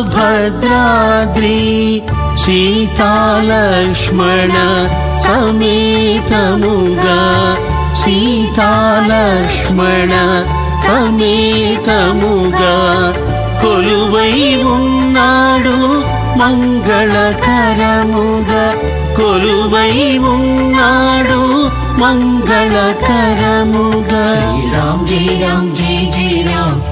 భద్రాద్రి సీతాలక్ష్మణ సమేతముగా సీతాలక్ష్మణ సమేతముగా కొలువై ఉన్నాడు మంగళకరముగా. కొలువై ఉన్నాడు మంగళకరముగా. శ్రీరామ్ జీ రామ్ జీ జీ రామ్.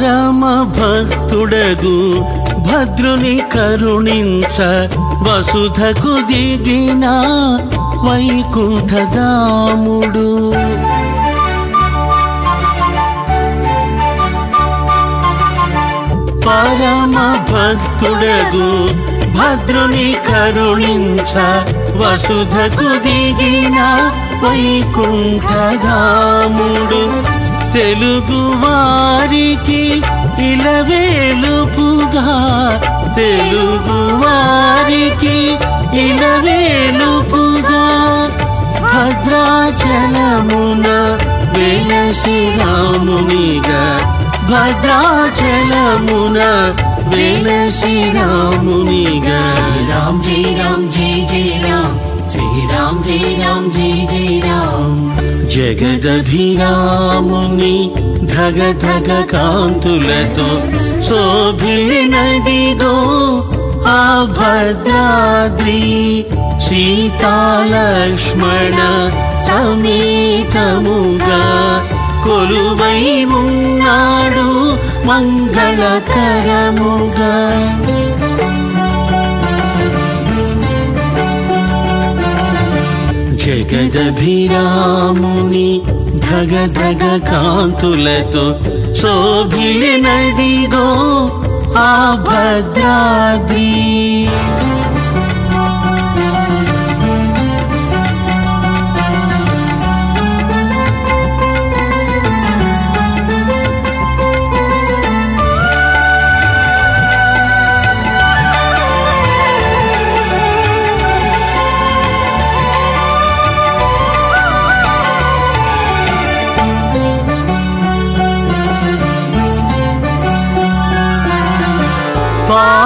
పరమ భక్తుడగు భద్రుని కరుణించ వసుధకు దిగిన వైకుంఠదాముడు పరమ భక్తుడగు భద్రుని కరుణించ వసుధకు దిగిన వైకుంఠధాముడు తెలుగు వారికి ఇలవేలుపుగా తెలుగు వారికి ఇలవేలుపుగా భద్రాచలమున వెలసి రామునిగా భద్రాచలమున వెలసి రామునిగా. శ్రీరామ్ జై రామ్ జీ జీ రామ్. శ్రీరామ్ జీ రామ్ జీ జీ రామ్. జగదభిరాముని ధగ ధగ కాంతులతో శోభిలినదిగో ఆ భద్రాద్రి సీతాలక్ష్మణ సమేతముగా కొలువై ఉన్నాడు మంగళకరముగా జగదభిరాముని ధగ ధగ కాంతులతో శోభిలినదిగో ఆ భద్రాద్రి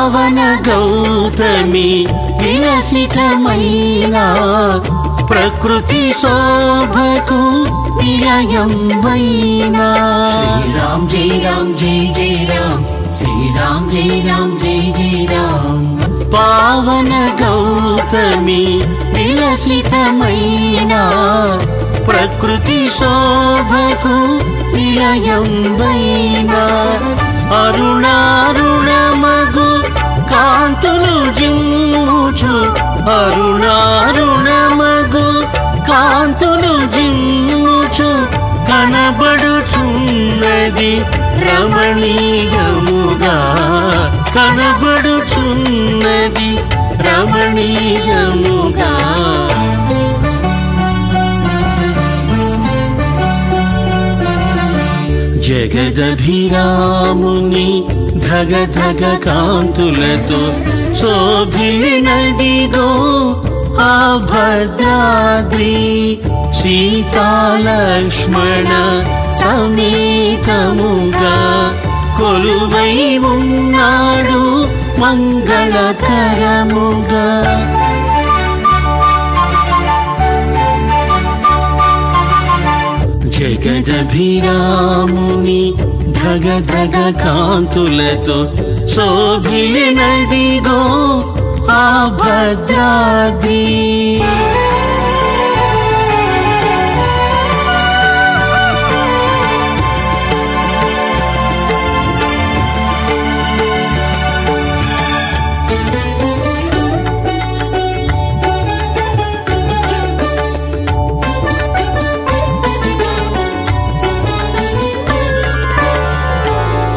पावन गौतमी इलसितना प्रकृति शोभकु मैना श्रीराम जय राम जय जय राम श्रीराम जय राम जय जय राम पावन गौतमी इलसि मीना प्रकृति शोभकु इलयं वैना अरुण मगु కాంతులు జిమ్ముచు అరుణారుణమగు కాంతులు జిమ్ముచు కనబడుచున్నది రమణీయముగా. కనబడుచున్నది రమణీయముగా జగదభిరాముని ధగ ధగ కాంతులతో శోభిలినదిగో ఆ భద్రాద్రి సీతాలక్ష్మణ సమేతముగా కొలువై ఉన్నాడు మంగళకరముగా జగదభిరాముని ధగ ధగ కాంతులతో శోభిలినదిగో ఆ భద్రాద్రి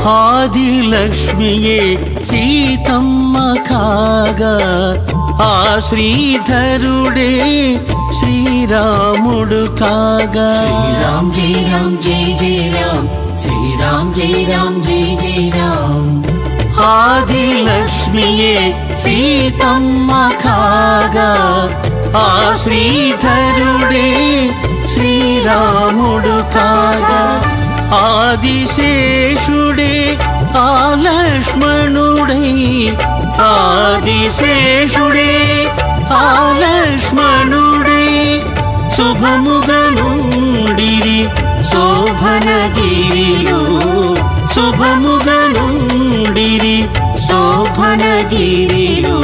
ఆదిలక్ష్మియే సీతమ్మ కాగా ఆ శ్రీధరుడే శ్రీరాముడు కాగా. రామ్ జై రామ్ జై జై రామ్ శ్రీరామ్ జై రామ్ జై జై రామ్ ఆదిలక్ష్మియే సీతమ్మ కాగా ఆ శ్రీధరుడే శ్రీరాముడు కాగా. ఆదిశేషుడే ఆ లక్ష్మణుడై ఆదిశేషుడే ఆ లక్ష్మణుడే శుభముగనుండిరి శోభనగిరిలో శుభముగనుండిరి శోభనగిరిలో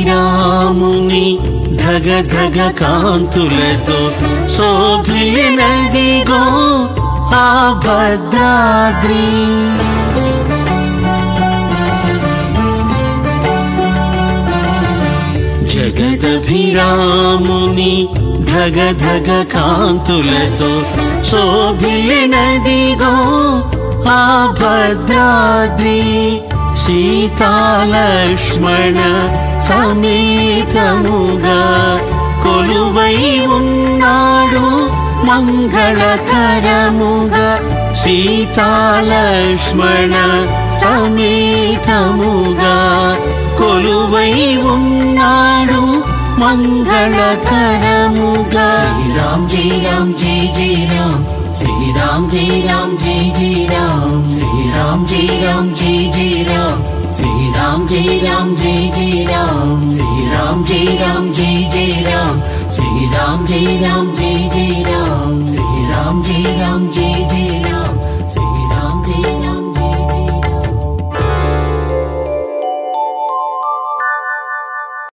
జగదభిరాముని ధగ ధగ కాంతులతో శోభినదిగో ఆ భద్రాద్రి జగదభిరాముని ధగ ధగ కాంతులతో శోభినదిగో ఆ భద్రాద్రి సీతాలక్ష్మణ సమేతముగా కొలువై ఉన్నాడు మంగళకరముగా. సీతాలక్ష్మణ సమేతముగా కొలువై ఉన్నాడు మంగళకరముగా. రామ్ జీ రామ్ జీ జీ రామ్ శ్రీరామ్ జీ రామ్ జీ జీ రామ్ శ్రీరామ్ జీ రామ్ జీ జీ రామ్ श्री राम जय राम जय जय राम हि राम जय राम जय जय राम श्री राम जय राम जय जय राम हि राम जय राम जय जय राम